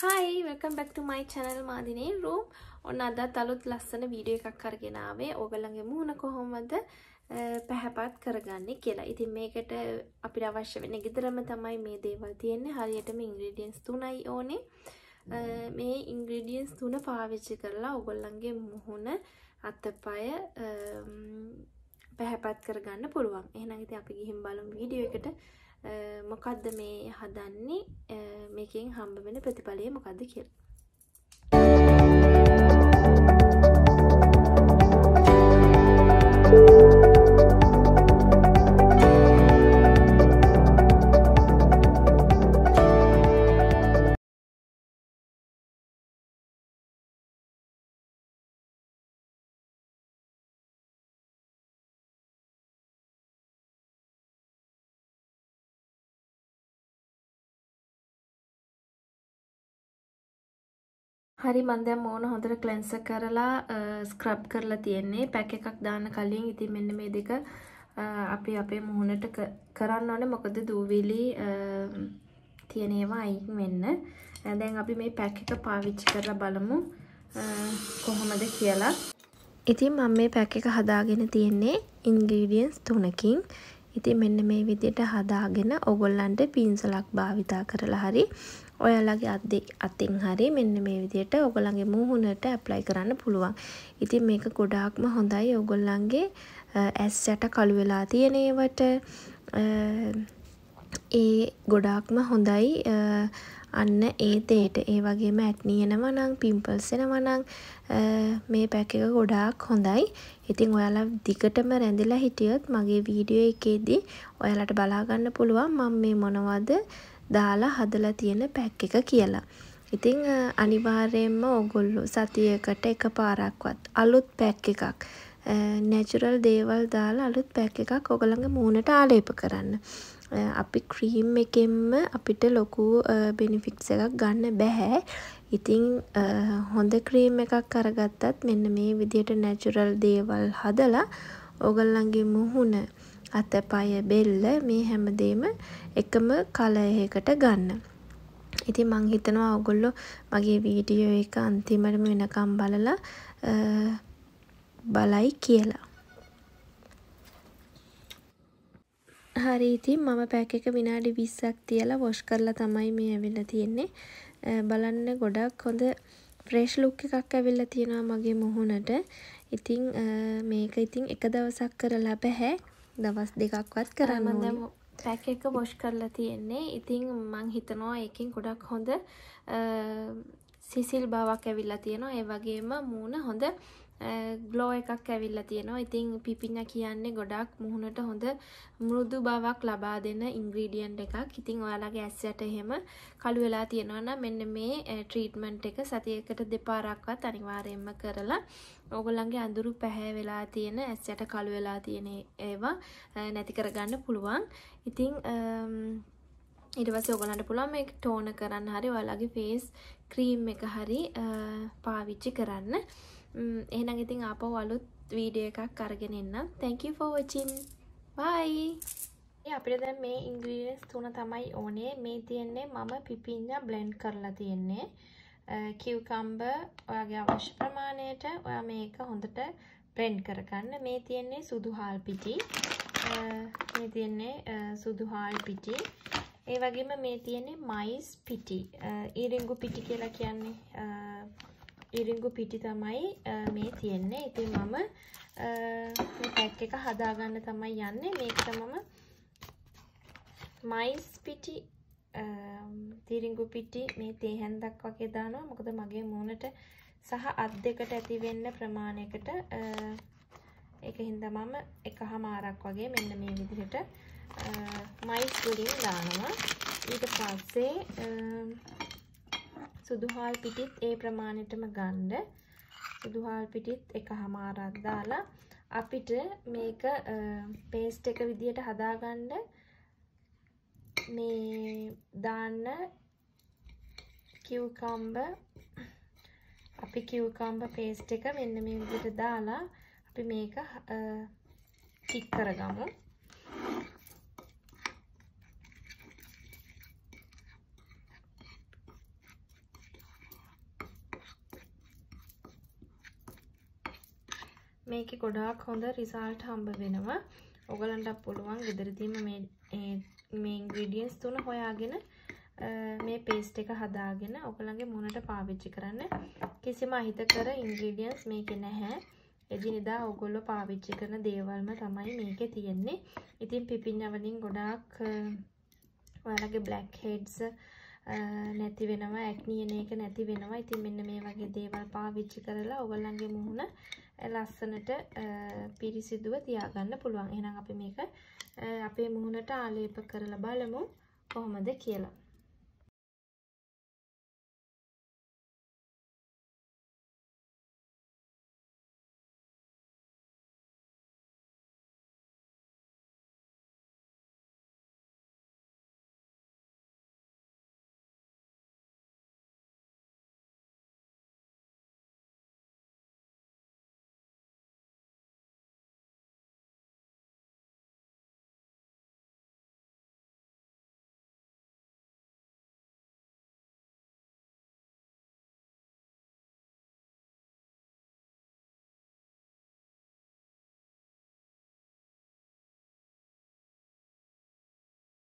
හයි welcome back ටු මයි channel මාදිනේ room ඔන්න අදත් අලුත් ලස්සන වීඩියෝ එකක් අරගෙන ආවේ ඕගොල්ලන්ගේ මුහුණ කොහොමද පැහැපත් කරගන්නේ කියලා. ඉතින් මේකට අපිට අවශ්‍ය වෙන්නේ ගෙදරම තමයි මේ දේවල් තියෙන්නේ. හරියටම ඉන්ග්‍රීඩියන්ස් තුනයි ඕනේ. මේ ඉන්ග්‍රීඩියන්ස් තුන පාවිච්චි කරලා ඕගොල්ලන්ගේ මුහුණ අතපය පැහැපත් කරගන්න පුළුවන්. එහෙනම් ඉතින් අපි ගිහින් බලමු වීඩියෝ එකට මොකක්ද මේ හදන්නේ මේකෙන් හම්බ වෙන ප්‍රතිඵලය මොකක්ද කියලා. හරි මන් දැන් මූණ හොඳට ක්ලෙන්ස් කරලා ස්ක්‍රබ් කරලා තියෙන්නේ පැක් එකක් දාන්න කලින් ඉතින් මෙන්න මේ දෙක අපි අපේ මුහුණට කරන්න ඕනේ මොකද දූවිලි තියෙන ඒවා අයින් වෙන්න. දැන් අපි මේ පැක් එක පාවිච්චි කරලා බලමු කොහොමද කියලා. ඉතින් මම මේ පැක් එක හදාගෙන තියෙන්නේ ඉන්ග්‍රීඩියන්ස් තුනකින්. ඉතින් මෙන්න මේ විදිහට හදාගෙන ඔයගොල්ලන්ට පින්සලක් භාවිතා කරලා හරි ඔයාලගේ අත් අතින් හරි මෙන්න මේ විදිහට ඔයගොල්ලන්ගේ මූහුණට ඇප්ලයි කරන්න පුළුවන්. ඉතින් මේක ගොඩාක්ම හොඳයි ඔයගොල්ලන්ගේ ඇස් යට කළු වෙලා තියෙන ඒවට ඒ ගොඩාක්ම හොඳයි අන්න ඒ දේට ඒ වගේම ඇක්නී එනවා නම් පිම්පල්ස් එනවා නම් මේ පැක් එක ගොඩාක් හොඳයි. ඉතින් ඔයාලා දිගටම රැඳිලා හිටියොත් මගේ වීඩියෝ එකේදී ඔයාලට බලා ගන්න පුළුවන් මම මේ මොනවද දාලා හදලා තියෙන පැක් එක කියලා. ඉතින් අනිවාර්යයෙන්ම ඕගොල්ලෝ සතියකට එක පාරක්වත් අලුත් පැක් එකක් නැචුරල් දේවල් දාලා අලුත් පැක් එකක් ඔයගලගේ මූණට ආලේප කරන්න. අපි ක්‍රීම් එකෙන්ම අපිට ලොකු බෙනිෆිට්ස් එකක් ගන්න බැහැ. ඉතින් හොඳ ක්‍රීම් එකක් අරගත්තත් මෙන්න මේ විදිහට නැචුරල් දේවල් හදලා ඕගොල්ලන්ගේ මුහුණ අතපය බෙල්ල මේ හැමදේම එකම කලයකට ගන්න. ඉතින් මං හිතනවා ඔයගොල්ලෝ මගේ වීඩියෝ එක අන්තිමටම වෙනකම් බලලා බලයි කියලා. හරි ඉතින් මම පැක් එක විනාඩි 20ක් තියලා වොෂ් කරලා තමයි මේ ඇවිල්ලා තියෙන්නේ. බලන්න ගොඩක් හොඳ ෆ්‍රෙෂ් ලුක් එකක් ඇවිල්ලා තියෙනවා මගේ මුහුණට. ඉතින් මේක ඉතින් එක දවසක් කරලා බෑ. දවස් දෙකක්වත් කරන්න. පැක් එක වොෂ් කරලා තියෙන්නේ. ඉතින් මං හිතනවා ඒකෙන් ගොඩක් හොඳ සිසිල් බවක් ඇවිල්ලා තියෙනවා. ඒ වගේම මූණ හොඳ ග්ලෝ එකක් ඇවිල්ලා තියෙනවා. ඉතින් පිපිඤ්ඤා කියන්නේ ගොඩක් මුහුණට හොඳ මෘදු බවක් ලබා දෙන ඉන්ග්‍රීඩියන්ට් එකක්. ඉතින් ඔයාලගේ ඇස් යට එහෙම කළු වෙලා තියෙනවා නම් මෙන්න මේ ට්‍රීට්මන්ට් එක සතියකට දෙපාරක්වත් අනිවාර්යයෙන්ම කරලා ඕගොල්ලන්ගේ අඳුරු පැහැ වෙලා තියෙන ඇස් යට කළු වෙලා තියෙන ඒවා නැති කරගන්න පුළුවන්. ඉතින් ඊට පස්සේ ඔයගලන්ට පුළුවන් මේක ටෝන කරන්න හරි ඔයාලගේ ෆේස් ක්‍රීම් එක හරි පාවිච්චි කරන්න. එහෙනම් ඉතින් ආපහු අලුත් වීඩියෝ එකක් අරගෙන එන්නම්. thank you for watching. bye. අපිට දැන් මේ ඉන්ග්‍රීඩියන්ට්ස් තුන තමයි ඕනේ. මේ තියෙන්නේ මම පිපිඤ්ඤා බ්ලෙන්ඩ් කරලා තියෙන්නේ. කිව්කම්බර් ඔයාගේ අවශ්‍ය ප්‍රමාණයට ඔයා මේක හොඳට බ්ලෙන්ඩ් කරගන්න. මේ තියෙන්නේ සුදු හාල් පිටි. මේ තියෙන්නේ සුදු හාල් පිටි. ඒ වගේම මේ තියෙන්නේ මයිස් පිටි. ඊරිංගු පිටි කියලා කියන්නේ ඉරිංගු පිටි තමයි මේ තියෙන්නේ. ඉතින් මම මේ පැක් එක හදාගන්න තමයි යන්නේ. මේකට මම මයිස් පිටි තිරිංගු පිටි මේ තේ හැන්දක් වගේ දානවා. මොකද මගේ මූණට සහ අත් දෙකට ඇති වෙන්න ප්‍රමාණයකට ඒක හින්දා මම එකහමාරක් වගේ මෙන්න මේ විදිහට මයිස් වලින් දානවා. ඊට පස්සේ සුදුහාල් පිටිත් ඒ ප්‍රමාණයටම ගන්න. සුදුහාල් පිටිත් එක හමාරක් දාලා අපිට මේක පේස්ට් එක විදියට හදාගන්න. මේ දාන්න කිව්කම්බ අපි කිව්කම්බ පේස්ට් එක මෙන්න මේ විදිහට දාලා අපි මේක ටික් කරගමු. මේක ගොඩාක් හොඳ රිසල්ට් හම්බ වෙනවා. ඔගලන්ට පුළුවන් ගෙදරදීම මේ ඉන්ග්‍රීඩියන්ස් තුන හොයාගෙන මේ පේස්ට් එක හදාගෙන ඔගලන්ගේ මුණට පාවිච්චි කරන්න. කිසිම අහිතකර ඉන්ග්‍රීඩියන්ස් මේක නැහැ. එදිනෙදා ඔගොල්ලෝ පාවිච්චි කරන දේවල්ම තමයි මේකේ තියෙන්නේ. ඉතින් පිපිඤ්ඤවලින් ගොඩාක් ඔයාලගේ බ්ලැක් හෙඩ්ස් නැති වෙනවා ඇක්නියන එක නැති වෙනවා. ඉතින් මෙන්න මේ වගේ දේවල් පාවිච්චි කරලා ඔයගොල්ලන්ගේ මුහුණ ලස්සනට පිරිසිදුව තියාගන්න පුළුවන්. එහෙනම් අපි මේක අපේ මුහුණට ආලේප කරලා බලමු කොහොමද කියලා.